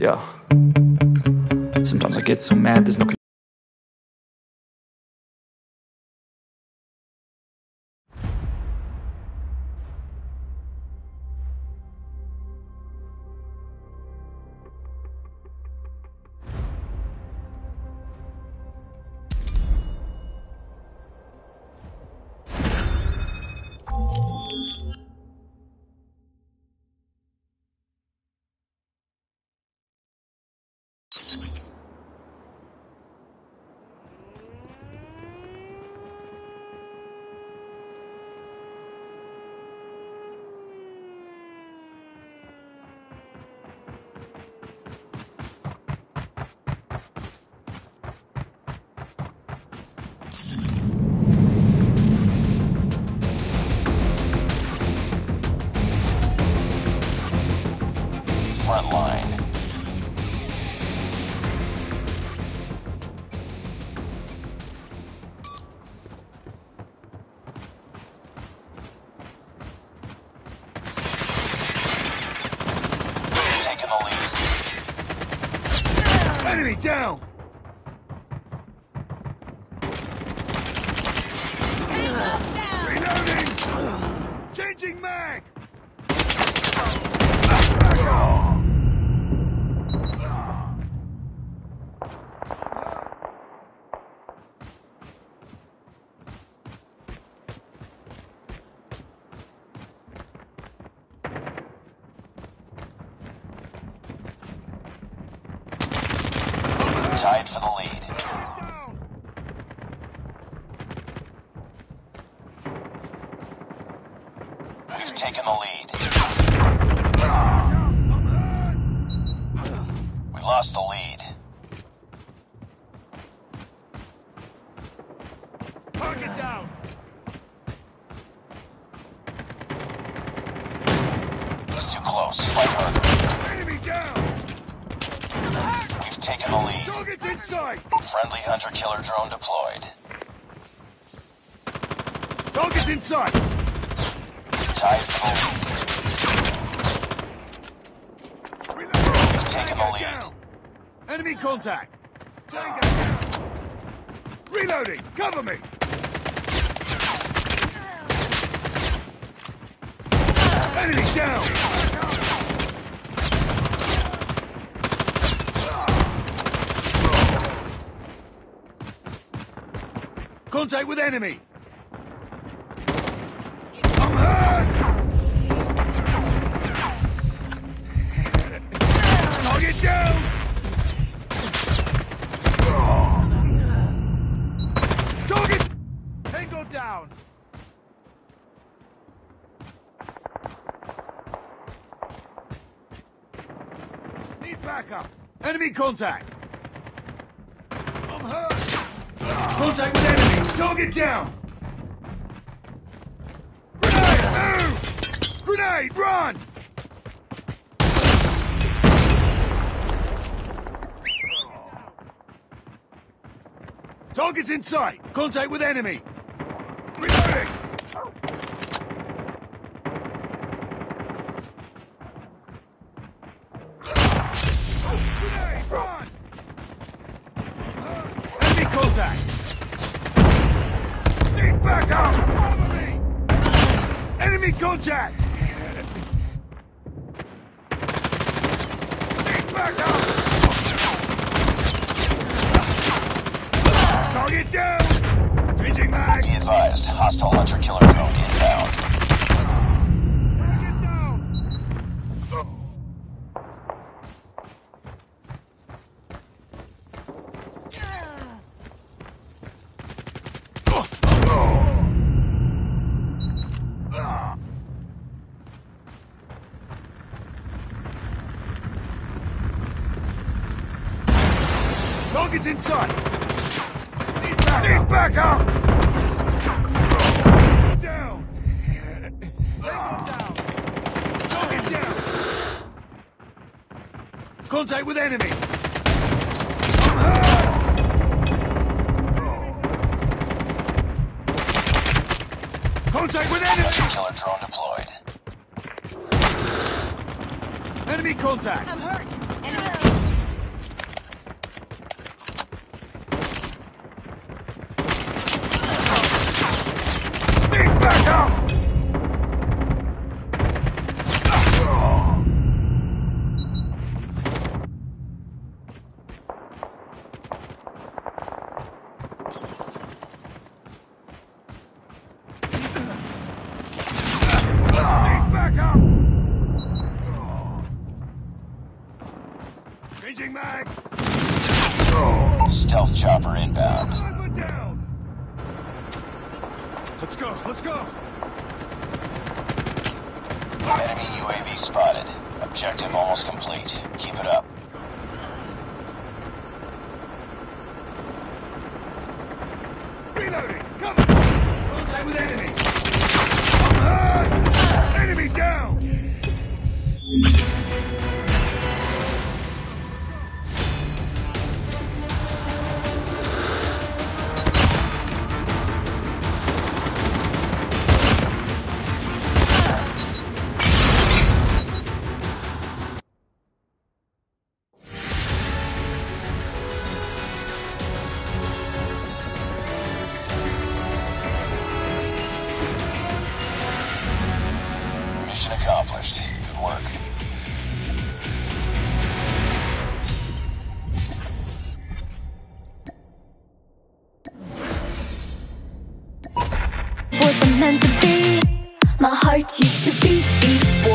Yeah. Sometimes I get so mad, there's no. Front line. Taking the lead. Enemy down! Reloading! Changing mag! Tied for the lead. We've taken the lead. We lost the lead. Target down! It's too close. Fight harder. Enemy down! Taken the lead. Target's inside! Friendly hunter-killer drone deployed. Target's inside! Tied for the lead. Reloading! We've taken the lead. down! Enemy contact! Tango down! Reloading! Cover me! Enemy down! Contact with enemy! I'm hurt! Target down! Target! Tango down! Need backup! Enemy contact! I'm hurt! Contact with enemy! Target down! Grenade! Move! Grenade! Run! Target's in sight! Contact with enemy! Reloading! Contact! Target's inside! Need backup! Need backup! Down! Down! Target down! Contact with enemy! I'm! Contact with enemy! Hunter killer drone deployed. Enemy contact! I'm hurt. Enemy. Need backup! Need backup! Changing mag! Stealth chopper inbound. Let's go, let's go! Enemy UAV spotted. Objective almost complete. Keep it up. Reloading! Cover! Contact with enemy! Accomplished. Good work. to be. My heart used to beat, beat,